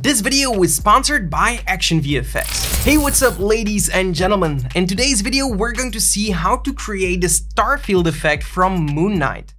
This video was sponsored by Action VFX. Hey, what's up ladies and gentlemen? In today's video, we're going to see how to create the Starfield effect from Moon Knight.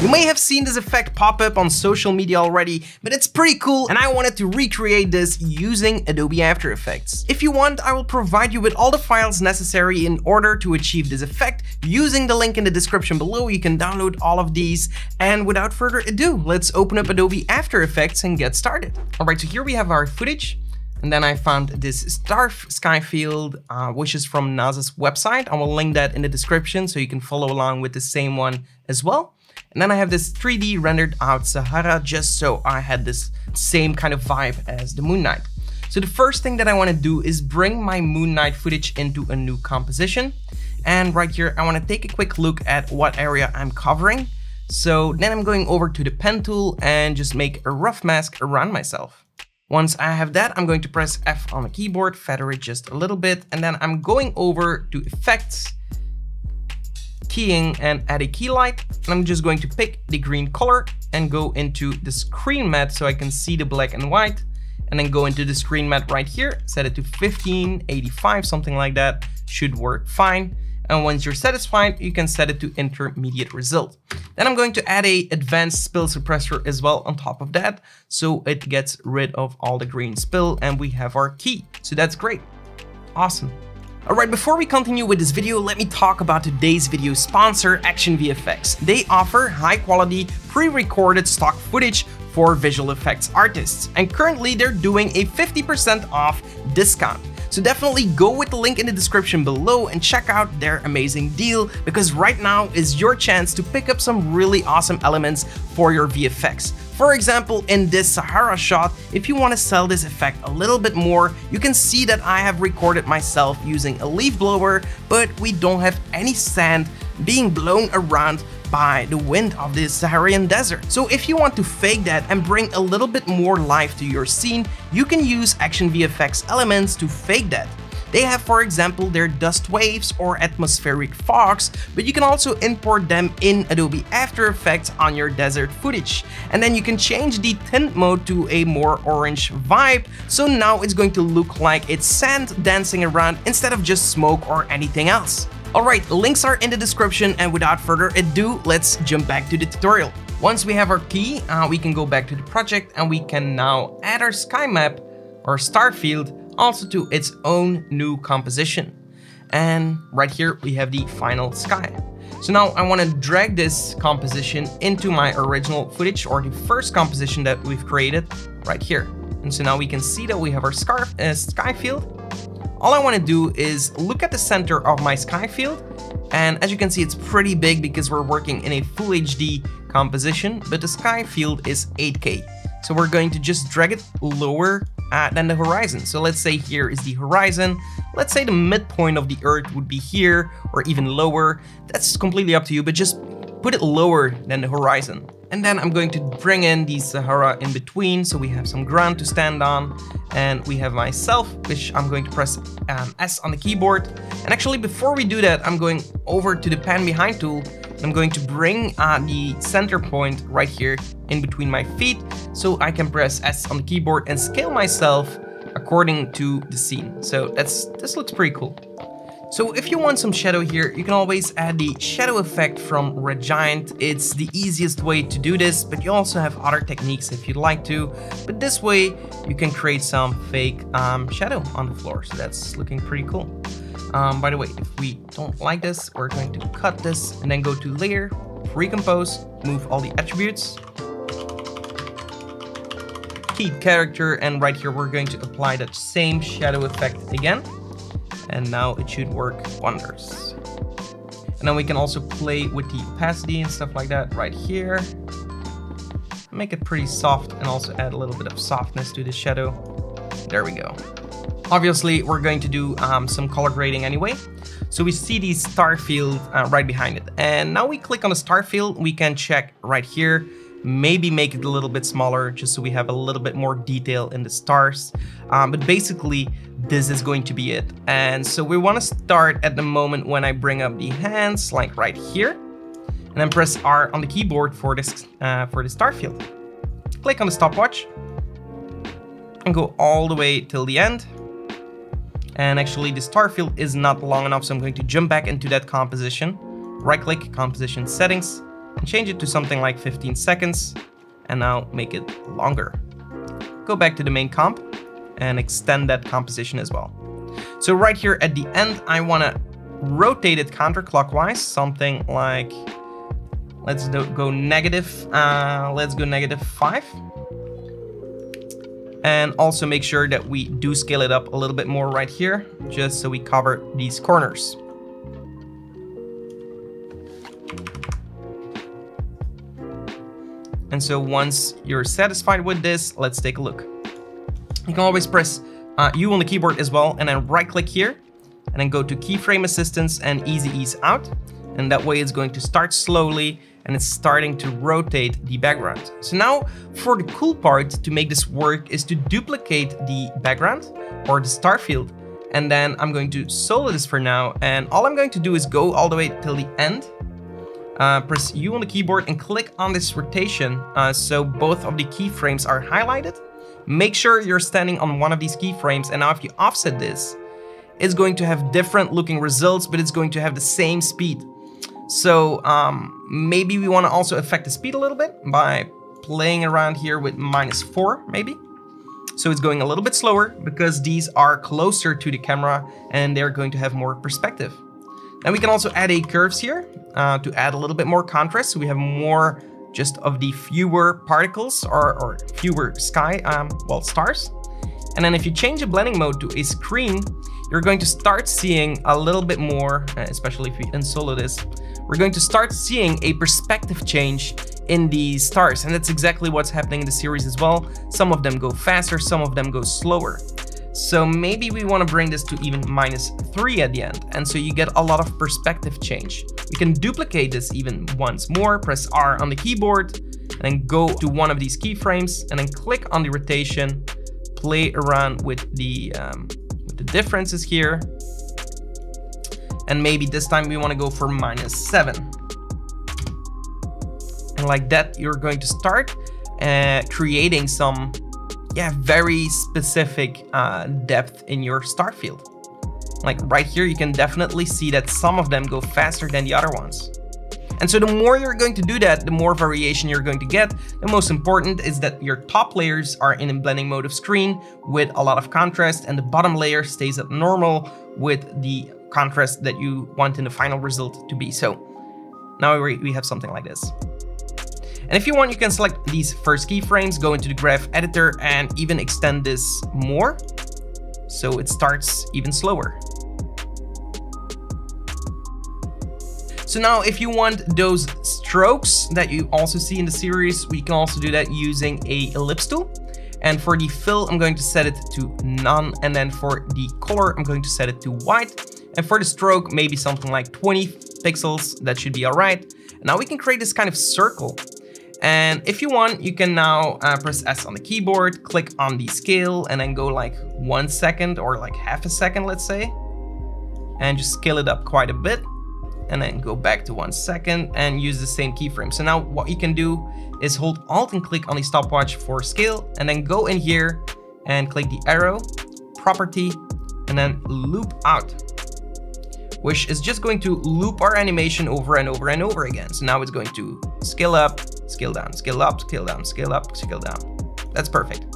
You may have seen this effect pop up on social media already, but it's pretty cool and I wanted to recreate this using Adobe After Effects. If you want, I will provide you with all the files necessary in order to achieve this effect. Using the link in the description below, you can download all of these. And without further ado, let's open up Adobe After Effects and get started. Alright, so here we have our footage. And then I found this star sky field, uh, which is from NASA's website. I will link that in the description so you can follow along with the same one as well. And then I have this 3D rendered out Sahara just so I had this same kind of vibe as the Moon Knight. So the first thing that I want to do is bring my Moon Knight footage into a new composition. And right here, I want to take a quick look at what area I'm covering. So then I'm going over to the pen tool and just make a rough mask around myself. Once I have that, I'm going to press F on the keyboard, feather it just a little bit, and then I'm going over to effects keying and add a Keylight. And I'm just going to pick the green color and go into the screen matte so I can see the black and white. And then go into the screen matte right here, set it to 1585, something like that, should work fine. And once you're satisfied, you can set it to intermediate result. Then I'm going to add a advanced spill suppressor as well on top of that. So it gets rid of all the green spill and we have our key. So that's great. Awesome. Alright, before we continue with this video, let me talk about today's video sponsor, Action VFX. They offer high quality, pre-recorded stock footage for visual effects artists, and currently they're doing a 50% off discount. So definitely go with the link in the description below and check out their amazing deal because right now is your chance to pick up some really awesome elements for your VFX. For example, in this Sahara shot, if you want to sell this effect a little bit more, you can see that I have recorded myself using a leaf blower, but we don't have any sand being blown around by the wind of the Saharan desert. So if you want to fake that and bring a little bit more life to your scene, you can use Action VFX elements to fake that. They have, for example, their dust waves or atmospheric fogs, but you can also import them in Adobe After Effects on your desert footage. And then you can change the tint mode to a more orange vibe, so now it's going to look like it's sand dancing around instead of just smoke or anything else. Alright, links are in the description and without further ado, let's jump back to the tutorial. Once we have our key, uh, we can go back to the project and we can now add our sky map or star field also to its own new composition. And right here we have the final sky. So now I want to drag this composition into my original footage or the first composition that we've created right here. And so now we can see that we have our scarf, uh, sky field all I want to do is look at the center of my sky field and as you can see it's pretty big because we're working in a full HD composition but the sky field is 8K. So we're going to just drag it lower uh, than the horizon. So let's say here is the horizon. Let's say the midpoint of the earth would be here or even lower. That's completely up to you but just put it lower than the horizon. And then I'm going to bring in the Sahara in between so we have some ground to stand on. And we have myself, which I'm going to press um, S on the keyboard. And actually before we do that, I'm going over to the pan behind tool. I'm going to bring uh, the center point right here in between my feet so I can press S on the keyboard and scale myself according to the scene. So that's this looks pretty cool. So if you want some shadow here, you can always add the shadow effect from Red Giant. It's the easiest way to do this, but you also have other techniques if you'd like to. But this way, you can create some fake um, shadow on the floor. So that's looking pretty cool. Um, by the way, if we don't like this, we're going to cut this and then go to Layer, Pre-compose, move all the attributes, keep character, and right here we're going to apply that same shadow effect again and now it should work wonders. And then we can also play with the opacity and stuff like that right here. Make it pretty soft and also add a little bit of softness to the shadow. There we go. Obviously, we're going to do um, some color grading anyway. So we see the star field uh, right behind it. And now we click on the star field, we can check right here maybe make it a little bit smaller just so we have a little bit more detail in the stars. Um, but basically, this is going to be it. And so we want to start at the moment when I bring up the hands, like right here, and then press R on the keyboard for this uh, for the star field. Click on the stopwatch and go all the way till the end. And actually the star field is not long enough, so I'm going to jump back into that composition, right click composition settings, and change it to something like 15 seconds, and now make it longer. Go back to the main comp, and extend that composition as well. So right here at the end, I want to rotate it counterclockwise, something like, let's do, go negative, uh, let's go negative five. And also make sure that we do scale it up a little bit more right here, just so we cover these corners. And so once you're satisfied with this, let's take a look. You can always press uh, U on the keyboard as well, and then right click here, and then go to keyframe assistance and easy ease out. And that way it's going to start slowly and it's starting to rotate the background. So now for the cool part to make this work is to duplicate the background or the star field. And then I'm going to solo this for now. And all I'm going to do is go all the way till the end. Uh, press U on the keyboard and click on this rotation uh, so both of the keyframes are highlighted. Make sure you're standing on one of these keyframes and now if you offset this, it's going to have different looking results, but it's going to have the same speed. So um, maybe we want to also affect the speed a little bit by playing around here with minus four, maybe. So it's going a little bit slower because these are closer to the camera and they're going to have more perspective. And we can also add a curves here uh, to add a little bit more contrast. So we have more just of the fewer particles or, or fewer sky, um, well, stars. And then if you change the blending mode to a screen, you're going to start seeing a little bit more, uh, especially if you unsolo this, we're going to start seeing a perspective change in the stars. And that's exactly what's happening in the series as well. Some of them go faster, some of them go slower. So maybe we want to bring this to even minus 3 at the end, and so you get a lot of perspective change. We can duplicate this even once more, press R on the keyboard, and then go to one of these keyframes, and then click on the rotation, play around with the, um, with the differences here, and maybe this time we want to go for minus 7. And like that, you're going to start uh, creating some yeah, very specific uh, depth in your star field. Like right here, you can definitely see that some of them go faster than the other ones. And so the more you're going to do that, the more variation you're going to get. The most important is that your top layers are in a blending mode of screen with a lot of contrast and the bottom layer stays at normal with the contrast that you want in the final result to be. So now we have something like this. And if you want, you can select these first keyframes, go into the graph editor and even extend this more. So it starts even slower. So now if you want those strokes that you also see in the series, we can also do that using a ellipse tool. And for the fill, I'm going to set it to none. And then for the color, I'm going to set it to white. And for the stroke, maybe something like 20 pixels, that should be all right. Now we can create this kind of circle and if you want, you can now uh, press S on the keyboard, click on the scale, and then go like one second or like half a second, let's say. And just scale it up quite a bit. And then go back to one second and use the same keyframe. So now what you can do is hold Alt and click on the stopwatch for scale, and then go in here and click the arrow, property, and then loop out which is just going to loop our animation over and over and over again. So now it's going to scale up, scale down, scale up, scale down, scale up, scale down. That's perfect.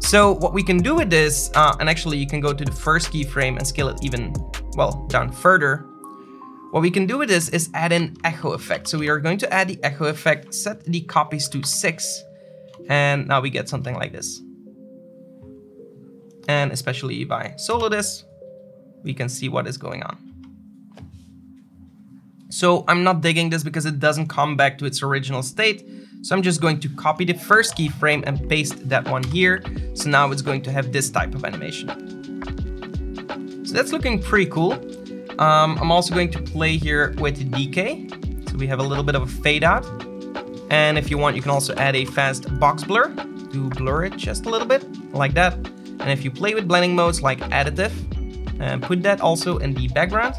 So what we can do with this, uh, and actually you can go to the first keyframe and scale it even, well, down further. What we can do with this is add an echo effect. So we are going to add the echo effect, set the copies to six, and now we get something like this. And especially I solo this, we can see what is going on. So I'm not digging this because it doesn't come back to its original state. So I'm just going to copy the first keyframe and paste that one here. So now it's going to have this type of animation. So that's looking pretty cool. Um, I'm also going to play here with decay. So we have a little bit of a fade out. And if you want, you can also add a fast box blur to blur it just a little bit like that. And if you play with blending modes like additive, and put that also in the background,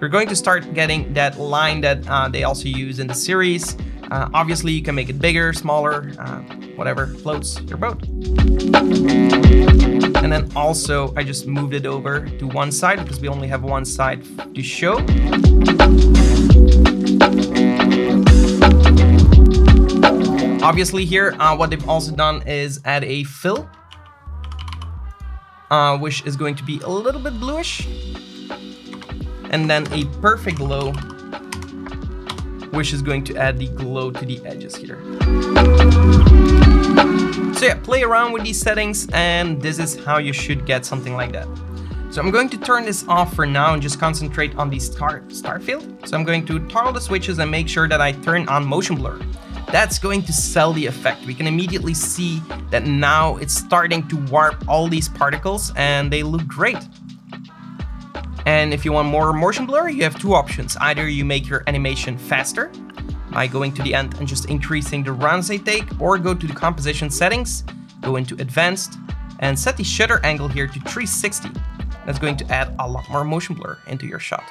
you're going to start getting that line that uh, they also use in the series. Uh, obviously, you can make it bigger, smaller, uh, whatever floats your boat. And then also, I just moved it over to one side because we only have one side to show. Obviously here, uh, what they've also done is add a fill, uh, which is going to be a little bit bluish. And then a perfect glow, which is going to add the glow to the edges here. So yeah, play around with these settings and this is how you should get something like that. So I'm going to turn this off for now and just concentrate on the star, star field. So I'm going to toggle the switches and make sure that I turn on motion blur. That's going to sell the effect. We can immediately see that now it's starting to warp all these particles and they look great. And if you want more motion blur, you have two options. Either you make your animation faster by going to the end and just increasing the rounds they take, or go to the composition settings, go into advanced, and set the shutter angle here to 360. That's going to add a lot more motion blur into your shot.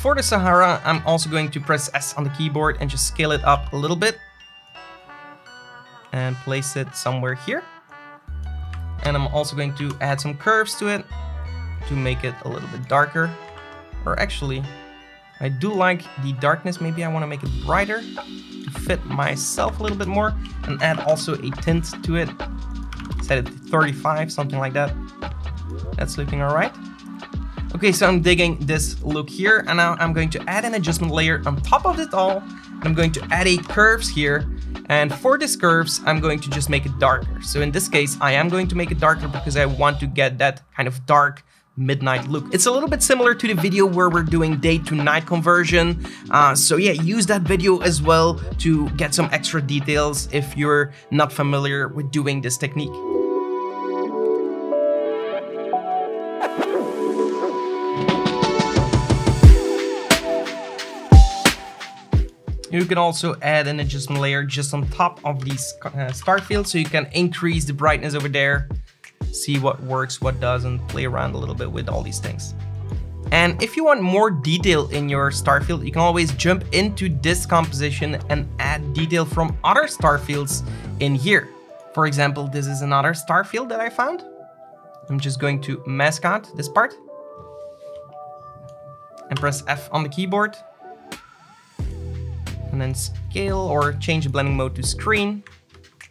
For the Sahara, I'm also going to press S on the keyboard and just scale it up a little bit and place it somewhere here. And I'm also going to add some curves to it to make it a little bit darker. Or actually, I do like the darkness. Maybe I want to make it brighter to fit myself a little bit more and add also a tint to it. Set it to 35, something like that. That's looking all right. Okay, so I'm digging this look here and now I'm going to add an adjustment layer on top of it all. I'm going to add a curves here and for these curves, I'm going to just make it darker. So in this case, I am going to make it darker because I want to get that kind of dark midnight look. It's a little bit similar to the video where we're doing day to night conversion. Uh, so yeah, use that video as well to get some extra details if you're not familiar with doing this technique. You can also add an adjustment layer just on top of these uh, star fields so you can increase the brightness over there, see what works, what doesn't, play around a little bit with all these things. And if you want more detail in your star field, you can always jump into this composition and add detail from other star fields in here. For example, this is another star field that I found. I'm just going to mask out this part and press F on the keyboard and then scale or change the blending mode to screen,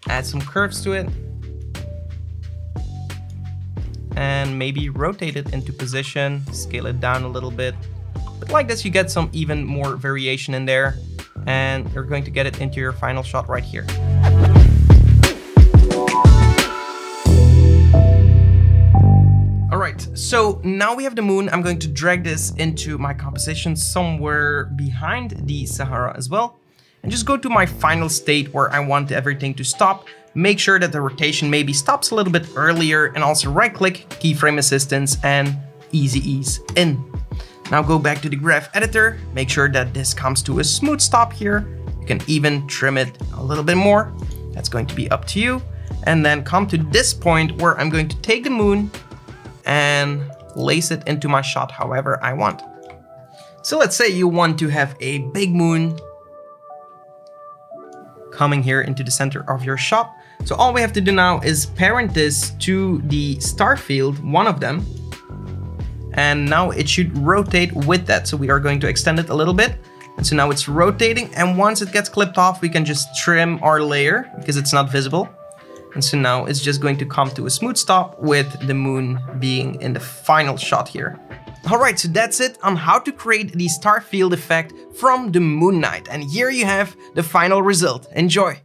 add some curves to it, and maybe rotate it into position, scale it down a little bit. But like this, you get some even more variation in there, and you're going to get it into your final shot right here. Alright, so now we have the moon. I'm going to drag this into my composition somewhere behind the Sahara as well. And just go to my final state where I want everything to stop. Make sure that the rotation maybe stops a little bit earlier and also right click, keyframe assistance and easy ease in. Now go back to the graph editor, make sure that this comes to a smooth stop here. You can even trim it a little bit more. That's going to be up to you. And then come to this point where I'm going to take the moon and place it into my shot however I want. So let's say you want to have a big moon coming here into the center of your shot. So all we have to do now is parent this to the star field, one of them, and now it should rotate with that. So we are going to extend it a little bit. And so now it's rotating and once it gets clipped off, we can just trim our layer because it's not visible. And so now it's just going to come to a smooth stop with the moon being in the final shot here. Alright, so that's it on how to create the star field effect from the Moon Knight. And here you have the final result. Enjoy!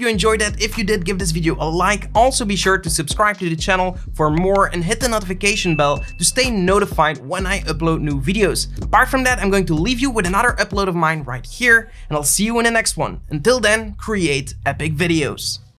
You enjoyed that. If you did, give this video a like. Also be sure to subscribe to the channel for more and hit the notification bell to stay notified when I upload new videos. Apart from that, I'm going to leave you with another upload of mine right here, and I'll see you in the next one. Until then, create epic videos.